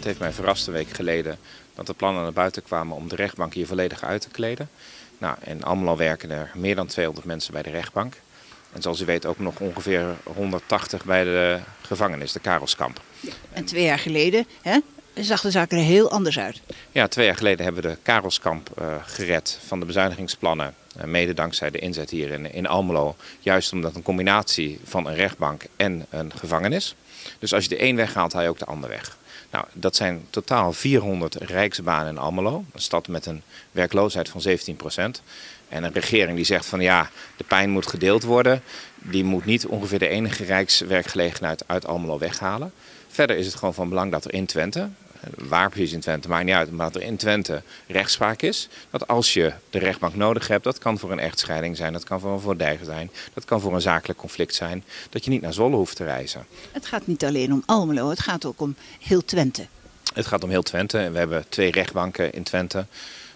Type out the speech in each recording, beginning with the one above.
Het heeft mij verrast een week geleden dat de plannen naar buiten kwamen om de rechtbank hier volledig uit te kleden. Nou, in Almelo werken er meer dan 200 mensen bij de rechtbank. En zoals u weet ook nog ongeveer 180 bij de gevangenis, de Karelskamp. En twee jaar geleden hè, zag de zaak er heel anders uit. Ja, twee jaar geleden hebben we de Karelskamp uh, gered van de bezuinigingsplannen. Uh, mede dankzij de inzet hier in, in Almelo. Juist omdat een combinatie van een rechtbank en een gevangenis. Dus als je de een weghaalt, haal je ook de ander weg. Nou, dat zijn totaal 400 rijksbanen in Almelo. Een stad met een werkloosheid van 17 procent. En een regering die zegt van ja, de pijn moet gedeeld worden. Die moet niet ongeveer de enige rijkswerkgelegenheid uit Almelo weghalen. Verder is het gewoon van belang dat er in Twente, waar precies in Twente, maakt niet uit, maar dat er in Twente rechtspraak is. Dat als je de rechtbank nodig hebt, dat kan voor een echtscheiding zijn, dat kan voor een voordijger zijn, dat kan voor een zakelijk conflict zijn, dat je niet naar Zwolle hoeft te reizen. Het gaat niet alleen om Almelo, het gaat ook om heel Twente. Het gaat om heel Twente en we hebben twee rechtbanken in Twente.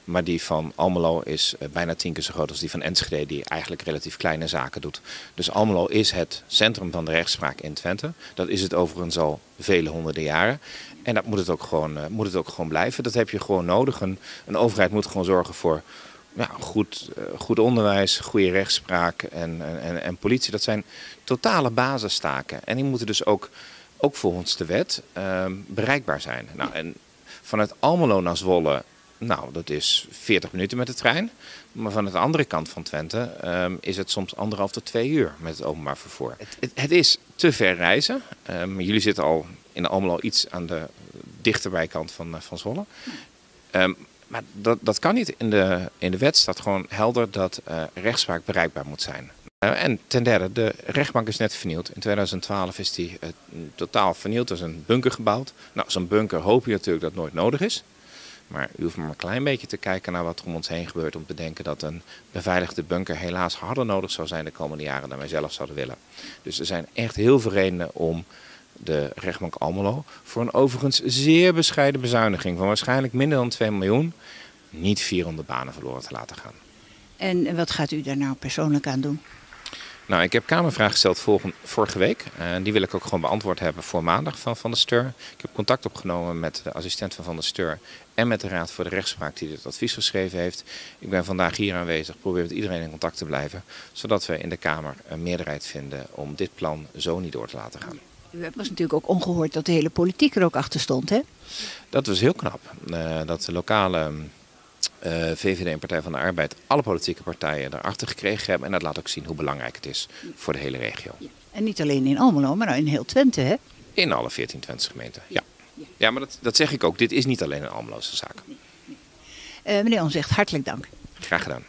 Maar die van Almelo is eh, bijna tien keer zo groot als die van Enschede, die eigenlijk relatief kleine zaken doet. Dus Almelo is het centrum van de rechtspraak in Twente. Dat is het overigens al vele honderden jaren. En dat moet het ook gewoon, uh, moet het ook gewoon blijven. Dat heb je gewoon nodig. Een, overheid moet gewoon zorgen voor ja, goed, uh, goed onderwijs, goede rechtspraak en, en, en politie. Dat zijn totale basistaken. En die moeten dus ook, ook volgens de wet uh, bereikbaar zijn. Nou, en vanuit Almelo naar Zwolle nou, dat is 40 minuten met de trein. Maar van de andere kant van Twente um, is het soms anderhalf tot twee uur met het openbaar vervoer. Het, het, het is te ver reizen. Um, jullie zitten al in Almelo iets aan de dichterbijkant van, uh, van Zwolle. Um, maar dat, dat kan niet. In de, in de wet staat gewoon helder dat uh, rechtspraak bereikbaar moet zijn. Uh, en ten derde, de rechtbank is net vernieuwd. In 2012 is die uh, totaal vernieuwd. Er is een bunker gebouwd. Nou, zo'n bunker hoop je natuurlijk dat nooit nodig is. Maar u hoeft maar een klein beetje te kijken naar wat er om ons heen gebeurt. Om te denken dat een beveiligde bunker helaas harder nodig zou zijn de komende jaren dan wij zelf zouden willen. Dus er zijn echt heel veel redenen om de rechtbank Almelo voor een overigens zeer bescheiden bezuiniging van waarschijnlijk minder dan 2 miljoen niet 400 banen verloren te laten gaan. En wat gaat u daar nou persoonlijk aan doen? Nou, ik heb Kamervraag gesteld vorige week. En die wil ik ook gewoon beantwoord hebben voor maandag van Van der Steur. Ik heb contact opgenomen met de assistent van Van der Steur en met de Raad voor de Rechtspraak die dit advies geschreven heeft. Ik ben vandaag hier aanwezig, probeer met iedereen in contact te blijven. Zodat we in de Kamer een meerderheid vinden om dit plan zo niet door te laten gaan. U was natuurlijk ook ongehoord dat de hele politiek er ook achter stond, hè? Dat was heel knap. Uh, dat de lokale uh, VVD en Partij van de Arbeid, alle politieke partijen erachter gekregen hebben. En dat laat ook zien hoe belangrijk het is voor de hele regio. En niet alleen in Almelo, maar in heel Twente, hè? In alle 14 Twentse gemeenten, ja. Ja, maar dat, dat zeg ik ook. Dit is niet alleen een Almeloze zaak. Nee, nee. Uh, meneer Onzicht, hartelijk dank. Graag gedaan.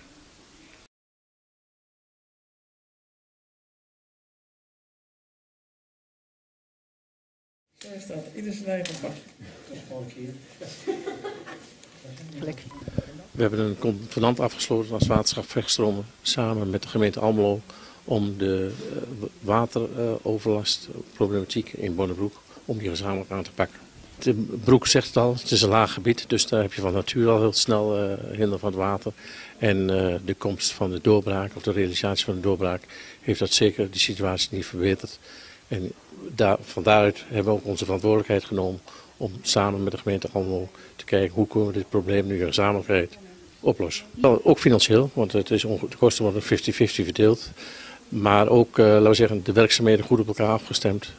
Daar staat ieder zijn eigen pak. We hebben een convenant afgesloten als waterschap Vechtstromen samen met de gemeente Almelo om de uh, wateroverlastproblematiek in Bonnebroek om die gezamenlijk aan te pakken. De broek zegt het al, het is een laag gebied, dus daar heb je van natuur al heel snel uh, hinder van het water. En uh, de komst van de doorbraak, of de realisatie van de doorbraak, heeft dat zeker de situatie niet verbeterd. En daar, van daaruit hebben we ook onze verantwoordelijkheid genomen om samen met de gemeente Almelo te kijken hoe kunnen we dit probleem nu in gezamenlijkheid oplossen. Ook financieel, want het is de kosten worden 50-50 verdeeld. Maar ook, uh, laten we zeggen, de werkzaamheden goed op elkaar afgestemd.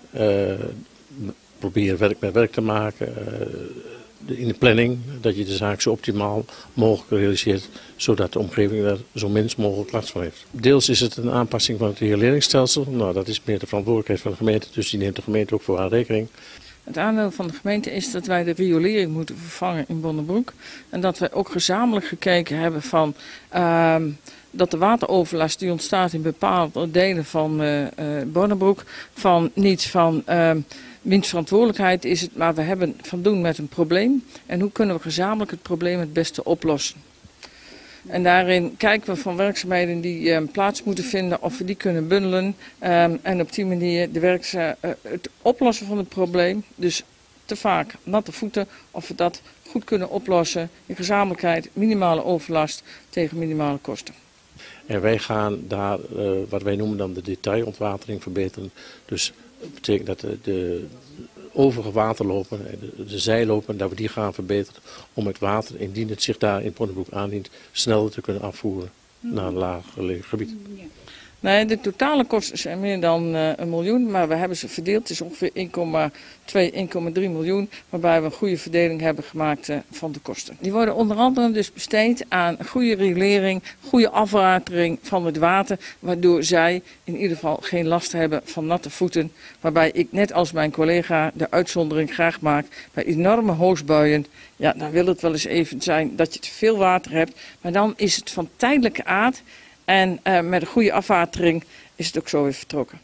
Proberen werk met werk te maken. Uh, in de planning, dat je de zaak zo optimaal mogelijk realiseert, zodat de omgeving daar zo minst mogelijk last van heeft. Deels is het een aanpassing van het reguleringsstelsel. Nou, dat is meer de verantwoordelijkheid van de gemeente, dus die neemt de gemeente ook voor haar rekening. Het aandeel van de gemeente is dat wij de riolering moeten vervangen in Bonnebroek. En dat wij ook gezamenlijk gekeken hebben van uh, dat de wateroverlast die ontstaat in bepaalde delen van uh, Bonnebroek, van niet van uh, wiens verantwoordelijkheid is het, maar we hebben van doen met een probleem. En hoe kunnen we gezamenlijk het probleem het beste oplossen? En daarin kijken we van werkzaamheden die um, plaats moeten vinden of we die kunnen bundelen. Um, en op die manier de uh, het oplossen van het probleem, dus te vaak natte voeten, of we dat goed kunnen oplossen in gezamenlijkheid, minimale overlast tegen minimale kosten. En wij gaan daar uh, wat wij noemen dan de detailontwatering verbeteren. Dus dat betekent dat de, de overige waterlopen, de, de zijlopen, dat we die gaan verbeteren. Om het water, indien het zich daar in Ponnenbroek aandient, sneller te kunnen afvoeren naar een laag gelegen gebied. Nee, de totale kosten zijn meer dan uh, een miljoen, maar we hebben ze verdeeld. Het is ongeveer 1,2, 1,3 miljoen, waarbij we een goede verdeling hebben gemaakt uh, van de kosten. Die worden onder andere dus besteed aan goede regulering, goede afwatering van het water, waardoor zij in ieder geval geen last hebben van natte voeten. Waarbij ik net als mijn collega de uitzondering graag maak bij enorme hoosbuien. Ja, dan wil het wel eens even zijn dat je te veel water hebt, maar dan is het van tijdelijke aard. En uh, met een goede afwatering is het ook zo weer vertrokken.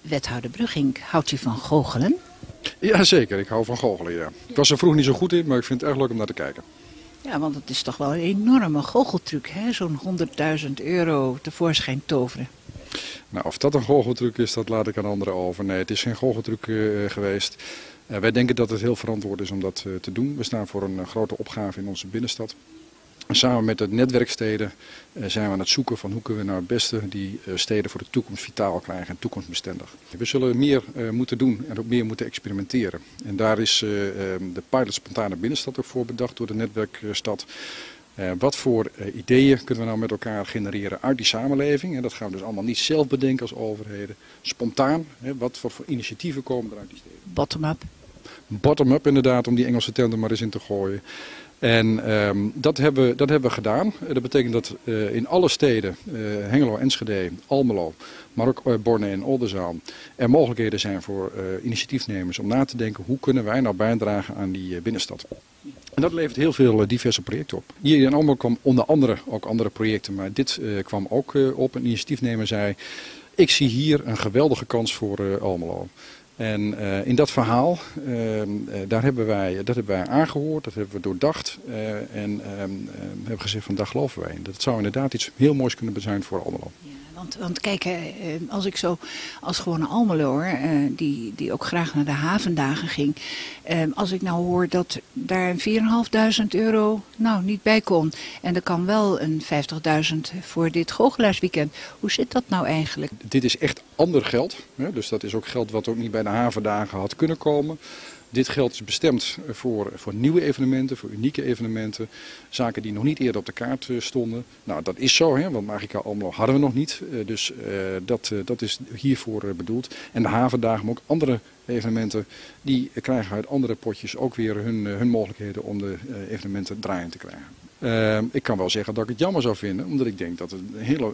Wethouder Brugging, houdt u van goochelen? Ja, zeker. Ik hou van goochelen, ja. Ik was er vroeg niet zo goed in, maar ik vind het erg leuk om naar te kijken. Ja, want het is toch wel een enorme goocheltruc, hè? Zo'n 100.000 euro tevoorschijn toveren. Nou, of dat een goocheltruc is, dat laat ik aan anderen over. Nee, het is geen goocheltruc uh, geweest. Wij denken dat het heel verantwoord is om dat uh, te doen. We staan voor een grote opgave in onze binnenstad. En samen met het netwerksteden uh, zijn we aan het zoeken van hoe kunnen we nou het beste die steden voor de toekomst vitaal krijgen en toekomstbestendig. We zullen meer moeten doen en ook meer moeten experimenteren. En daar is de pilot spontane binnenstad ook voor bedacht door de netwerkstad. Wat voor ideeën kunnen we nou met elkaar genereren uit die samenleving? En dat gaan we dus allemaal niet zelf bedenken als overheden. Spontaan, wat voor, initiatieven komen er uit die steden? Bottom-up. Bottom-up inderdaad, om die Engelse term er maar eens in te gooien. En um, dat, hebben, we, dat hebben we gedaan. Dat betekent dat uh, in alle steden, Hengelo, Enschede, Almelo, maar ook Borne en Oldenzaal, er mogelijkheden zijn voor initiatiefnemers om na te denken hoe kunnen wij nou bijdragen aan die binnenstad. En dat levert heel veel diverse projecten op. Hier in Almelo kwam onder andere ook andere projecten, maar dit uh, kwam ook uh, op. Een initiatiefnemer zei, ik zie hier een geweldige kans voor uh, Almelo. En uh, in dat verhaal, uh, daar hebben wij, dat hebben wij aangehoord, dat hebben we doordacht. Uh, en hebben gezegd van daar geloven wij in. Dat zou inderdaad iets heel moois kunnen zijn voor. Ja. Want, want kijk, als ik zo als gewone Almeloer, die, die ook graag naar de havendagen ging. Als ik nou hoor dat daar een 4.500 euro nou niet bij kon. En er kan wel een 50.000 voor dit goochelaarsweekend. Hoe zit dat nou eigenlijk? Dit is echt ander geld. Hè? Dus dat is ook geld wat ook niet bij de havendagen had kunnen komen. Dit geld is bestemd voor, voor nieuwe evenementen, voor unieke evenementen. Zaken die nog niet eerder op de kaart stonden. Nou, dat is zo, hè, want Magica Almelo hadden we nog niet. Dus uh, dat, dat is hiervoor bedoeld. En de havendagen, maar ook andere evenementen, die krijgen uit andere potjes ook weer hun, hun mogelijkheden om de evenementen draaiend te krijgen. Uh, ik kan wel zeggen dat ik het jammer zou vinden, omdat ik denk dat het een hele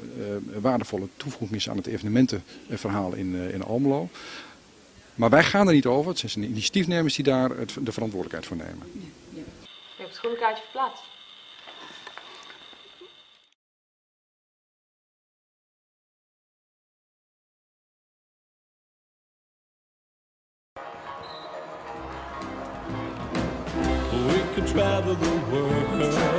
waardevolle toevoeging is aan het evenementenverhaal in, in Almelo. Maar wij gaan er niet over. Het zijn de initiatiefnemers die daar het, de verantwoordelijkheid voor nemen. Ja, ja. Je hebt het groene kaartje verplaatst. We could travel the world,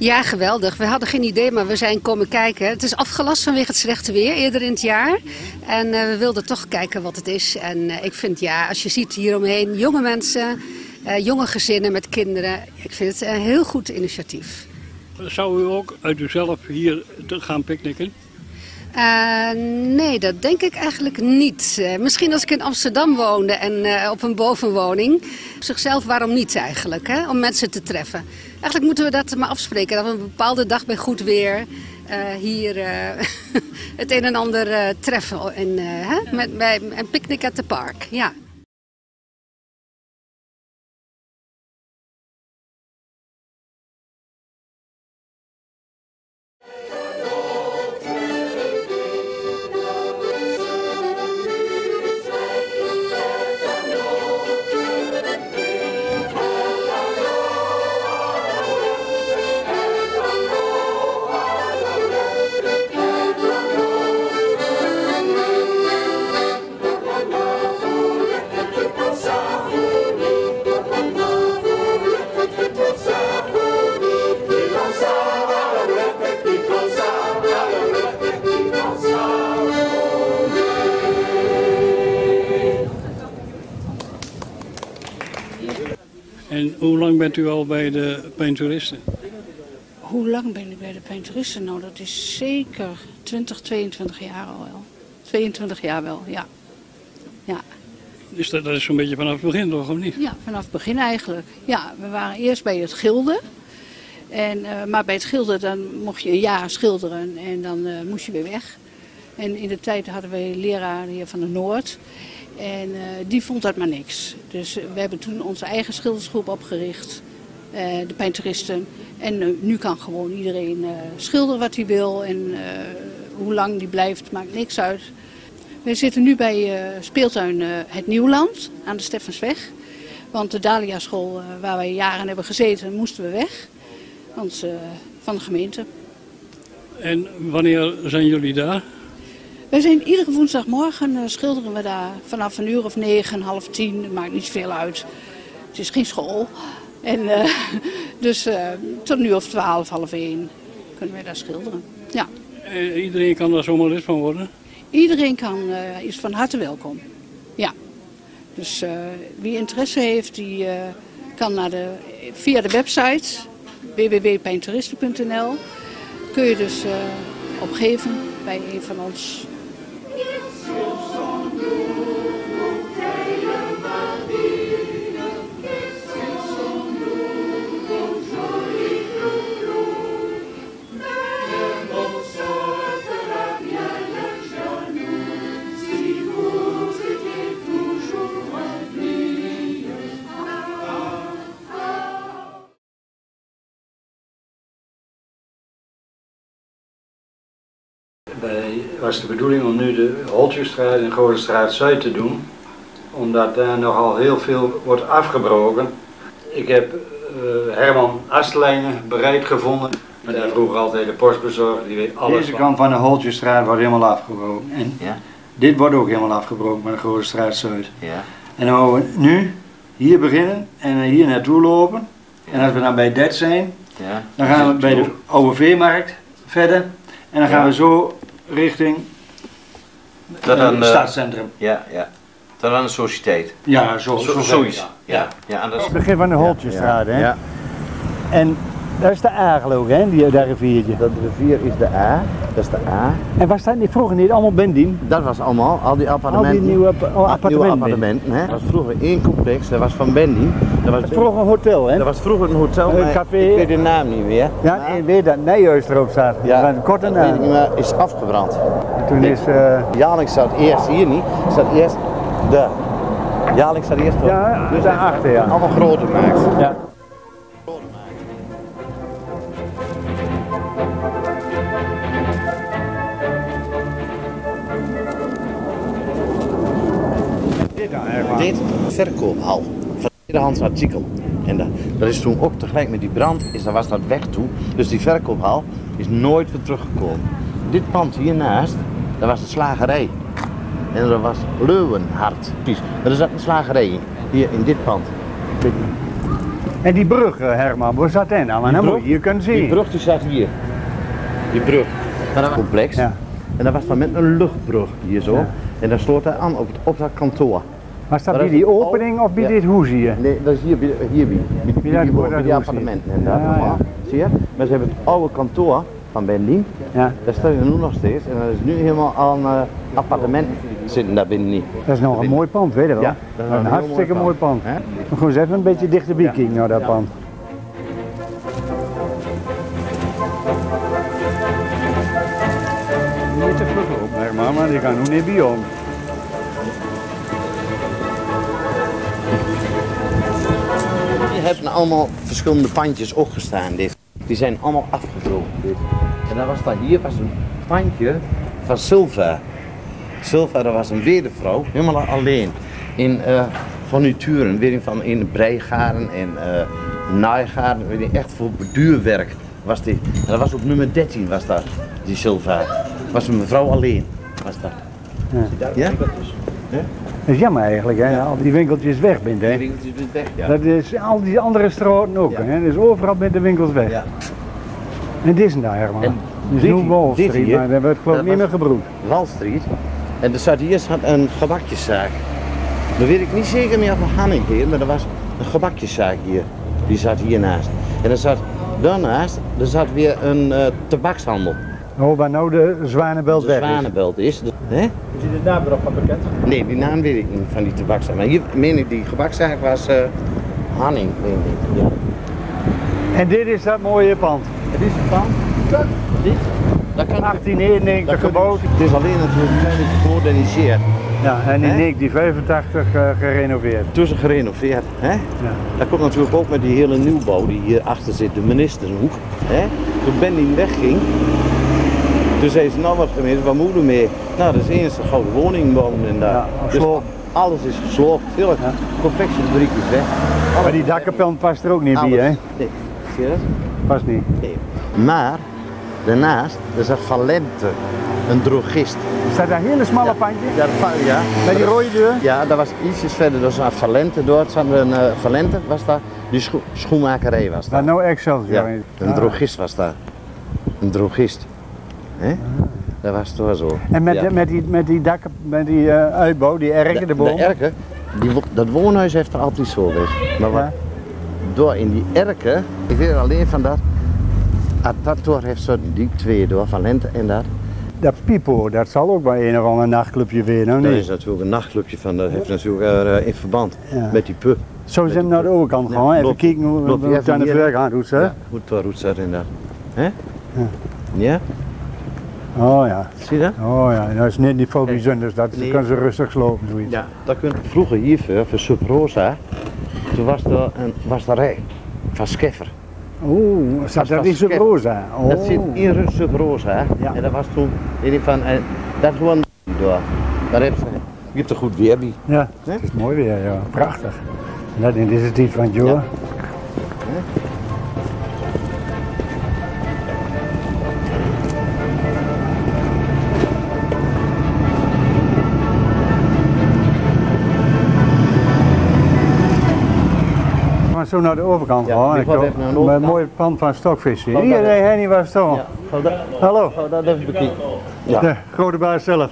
Ja, geweldig. We hadden geen idee, maar we zijn komen kijken. Het is afgelast vanwege het slechte weer eerder in het jaar. En eh, we wilden toch kijken wat het is. En eh, ik vind, ja, als je ziet hieromheen, jonge mensen, eh, jonge gezinnen met kinderen. Ik vind het een heel goed initiatief. Zou u ook uit uzelf hier gaan picknicken? Nee, dat denk ik eigenlijk niet. Misschien als ik in Amsterdam woonde en op een bovenwoning. Op zichzelf, waarom niet eigenlijk? Hè? Om mensen te treffen. Eigenlijk moeten we dat maar afspreken. Dat we een bepaalde dag bij goed weer eh, hier eh, het een en ander eh, treffen. En, hè? Met, bij een picknick at the park. Ja. Bent u al bij de pijntoeristen? Hoe lang ben ik bij de pijntoeristen? Nou, dat is zeker 20, 22 jaar al wel. 22 jaar wel, ja. Ja, Dus dat, dat is zo'n beetje vanaf het begin toch, of niet? ja vanaf het begin eigenlijk. Ja, we waren eerst bij het gilde. En, eh, maar bij het gilde dan mocht je een jaar schilderen en dan eh, moest je weer weg. En in de tijd hadden we leraar hier van de Noord. En eh, die vond dat maar niks. Dus eh, we hebben toen onze eigen schildersgroep opgericht. eh, de pijntoeristen. En nu kan gewoon iedereen eh, schilderen wat hij wil. En hoe lang die blijft, maakt niks uit. We zitten nu bij speeltuin Het Nieuwland aan de Steffensweg. Want de Dalia school waar wij jaren hebben gezeten, moesten we weg. Van de gemeente. En wanneer zijn jullie daar? Wij zijn iedere woensdagmorgen eh, schilderen we daar vanaf een uur of negen, half tien. Het maakt niet veel uit. Het is geen school. En, eh, dus eh, tot nu of twaalf, half één kunnen wij daar schilderen. Ja. Iedereen kan daar zomaar lid van worden? Iedereen kan, is van harte welkom. Ja. Dus wie interesse heeft, die kan naar de, via de website www.pijntoeristen.nl kun je dus opgeven bij een van ons. Bij, was de bedoeling om nu de Holtjestraat en Godenstraat Zuid te doen, omdat daar nogal heel veel wordt afgebroken. Ik heb eh, Herman Astelijnen bereid gevonden, maar daar vroeger altijd de postbezorger, die weet alles Deze kant van de Holtjestraat wordt helemaal afgebroken. En dit wordt ook helemaal afgebroken met de Godenstraat Zuid. En dan gaan we nu hier beginnen en hier naartoe lopen. En als we dan bij dit zijn, dan gaan we bij de oude veemarkt verder. En dan gaan we zo richting Dat dan, het eh, stadscentrum. Ja, ja. Dat dan een sociëteit. Ja, zo, Zo- zo zoiets. ja. Ja, ja. en dat is- Het begin van de Holtjestraat, hè? Ja. En dat is de A geloof ik, hè, die, dat riviertje. Dat rivier is de A, dat is de A. En was dat niet vroeger niet allemaal bendien? Dat was allemaal, al die appartementen. Al die nieuwe app- appartementen. Nieuwe appartementen, hè. Dat was vroeger één complex, dat was van Bendy. Dat was, vroeger een hotel, hè? Dat was vroeger een hotel, Een café. ik weet de naam niet meer. Ja, ik weet dat Nijhuis erop staat. Ja, een korte weet naam. niet meer, is afgebrand. Toen is... Jaarlijks zat eerst hier niet, zat eerst daar. Jaarlijks zat eerst Ja, dus daarachter, ja. Allemaal groter maakt. Ja. Dit verkoophal van tweedehands artikel. En dat, dat is toen ook tegelijk met die brand, is, daar was dat weg toe. Dus die verkoophal is nooit weer teruggekomen. Dit pand hiernaast, dat was de slagerij. En dat was Leuwenhart. Precies. Er zat een slagerij in, hier in dit pand. En die brug, eh, Herman, waar zat die nou? Dan moet je hier kunnen zien. Die brug die zat hier. Die brug. Dat was complex. Ja. En dat was dan met een luchtbrug hier zo. Ja. En daar sloot hij aan op, het, op dat kantoor. Maar bij dat die opening of bij Ja. dit hoes hier? Nee, dat is hier, bij- hier bij, bij, die, appartementen hier. en dat Ja, ja. Zie je? Maar ze hebben het oude kantoor van Berlin. Ja. Daar staat er nu nog steeds. En dat is nu helemaal aan eh appartementen zitten daar binnen niet. Dat is nog een mooi pand, weet je wel. Ja, dat is een, een hartstikke mooi mooi pand. Hè? Maar gewoon eens even een beetje dichterbij kijken naar dat pand. Niet te vroeg op, maar die gaan nu niet bij om. Hebben allemaal verschillende pandjes opgestaan. Dit. Die zijn allemaal afgebroken. Dit. En dan was daar hier was een pandje van Silva. Silva, dat was een wedervrouw, helemaal alleen. In uh, furnituren, weet je, van in breigaren en uh, naaigaren, weet je, echt voor beduurwerk was die. En dat was op nummer 13 was dat, die Silva. Was een mevrouw alleen, was dat. Ja. Ja? Dat is jammer eigenlijk, hè? Al die winkeltjes weg bent, hè? Die winkeltjes zijn weg, ja. Dat is al die andere straten ook, Ja. hè? Dus overal met de winkels weg. Ja. En dit is een daar, Herman. En Dus dit hier- Wall dit Street, hier, maar dat werd ik dat niet meer gebroed. Wall Street. En er zat hier een gebakjeszaak. Dat weet ik niet zeker meer van Hanning hier, maar er was een gebakjeszaak hier. Die zat hiernaast. En er zat daarnaast, er zat weer een eh, tabakshandel. Oh, waar nou de Zwanenbelt De weg is. Zwanenbelt is. De, hè? Is die de naam erop van bekend? Nee, die naam weet ik niet van die tabakszaak. Maar hier meen ik die gebakzaak was eh Hanning, meen ik. Ja. En dit is dat mooie pand. Het is een pand. Dit? Dat kan 1891 dat kan- gebouwd. Het is alleen natuurlijk een klein beetje gemoderniseerd. Ja, en in Hè? 1985 eh, gerenoveerd. Tussen gerenoveerd. Hè? Ja. Dat komt natuurlijk ook met die hele nieuwbouw die hier achter zit, de ministerhoek. Hè? Toen Benny wegging, toen zei ze, nou wat gemeente, wat moeten we mee? Nou, dat is eens een gouden woning en daar. Ja, dus alles is gesloopt, veel Ja. confectiefabriek is weg. Maar die dakkenpand past er ook niet Alles. bij, hè? Nee, zie je dat? Past niet. Nee. Maar, daarnaast, er zat Valente, een drogist. Staat daar een hele smalle pandje? Ja, dat ja. Met die rode deur? Ja, dat was ietsjes verder, dat was Valente door. Een eh, Valente, was daar, die scho- schoenmakerij was daar. Nou Excelsior Ja, is. een Ah. drogist was daar. Een drogist. Hè? Dat was toch zo. En met, Ja. de- met die, met die, dakken, met die eh, uitbouw, die erken, de, de, boom. de erken, die, dat woonhuis heeft er altijd zo geweest. Maar wat, Ja. door in die erken, ik weet alleen van dat, dat door heeft zo die twee door, Valente en dat. Dat Pipo, dat zal ook bij een of ander nachtclubje weer, nou Dat niet? is natuurlijk een nachtclubje van, dat heeft natuurlijk eh, in verband Ja. met die pub. Zo zijn we naar de overkant Ja, gaan, even kijken hoe, het aan de even hier. ver gaat, hoe. Ja, hoe het roet zat in dat. Hè? Ja. Oh ja. Zie je dat? Oh ja, dat is niet, niet veel bijzonders, dat Nee. kan ze rustig slopen, zoiets. Ja, dat kunt vroeger hiervoor, voor Sub Rosa, toen was er een wasserij van Skeffer. Oeh, zat dat was in Skeffer. Sub-Rosa? Oh. Dat zit in Sub Rosa. Ja. En dat was toen, weet je van, en dat gewoon door. Daar heb ze, je hebt er goed weer bij. Ja, het is mooi weer, ja. Prachtig. En dat in deze tijd van het Ja. Zo naar de overkant Ja, Ik kom- even naar de Met een mooi pand van stokvissen. Hier, nee, Henny was toch. Ja, ga dat, Hallo, ga dat even bekijken. Ja. de grote baas zelf.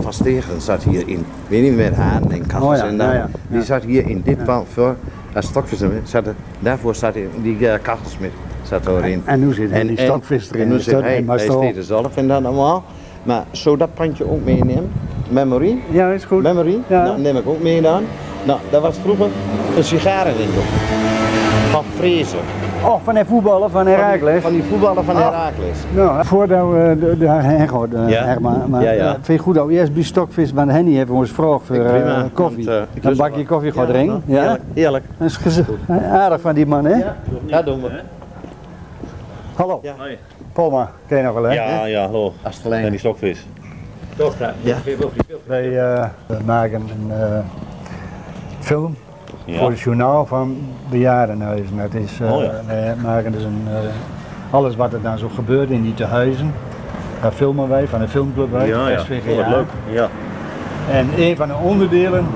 Van Stegen zat hierin. Weet niet met haan en kaffers Oh ja, en ja, ja, Die ja. zat hier in dit pand voor, als stokvisser, zat er, daarvoor zat hij, die uh, kachelsmid zat erin. En nu zit er die stokvis erin. En nu zit hij, hij zo- steed er zelf en dat allemaal. Maar zou dat pandje ook meenemen? Memory? Ja, is goed. Memory? Ja. Nou, neem ik ook mee dan. Nou, dat was vroeger een sigarenwinkel. Van Frezen. Oh, van de voetballen van Herakles. Van die voetballer van Oh. Herakles. Nou, voordat we de- daarheen gaan, uh, Ja. Herman, maar Ja, ja. eh, vind je goed dat we eerst bij Stokvis bij Henny hebben ons vraag voor eh, koffie. want, eh, ik Dan lust bak wel. je koffie gaan Ja, drinken. Ja? Eerlijk, eerlijk. Dat is aardig van die man, hè? Ja, dat doen we. Hallo. Ja. Polma, ken je nog wel, hè? Ja, ja, hallo. Als. En die stokvis. Ja. Wij eh, maken een eh, film Ja. voor het journaal van bejaardenhuizen. Het is, eh, Oh ja. Wij maken dus een, eh, alles wat er dan zo gebeurt in die tehuizen. Daar filmen wij van de filmclub uit, Ja, ja. SVGA. Oh, leuk. Ja. En een van de onderdelen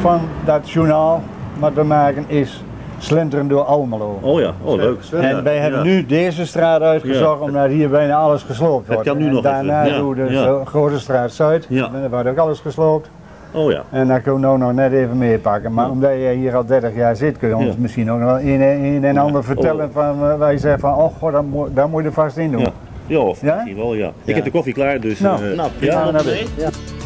van dat journaal wat we maken is Slenteren door Almelo. Oh ja, oh leuk. En wij hebben nu deze straat uitgezocht omdat hier bijna alles gesloopt Het wordt. kan nu en nog daarna even, doen we de Grote Straat Zuid, Ja. daar wordt ook alles gesloopt. Oh ja. En daar kunnen we nou nog net even meepakken. Maar omdat jij hier al 30 jaar zit, kun je ons Ja. misschien ook nog wel een, een en ander vertellen van, eh, waar je zegt van, oh god, daar moet, daar moet je er vast in doen. Ja, ja of misschien wel ja. Ik heb de koffie klaar, dus... Nou, eh, nou, ja, gaan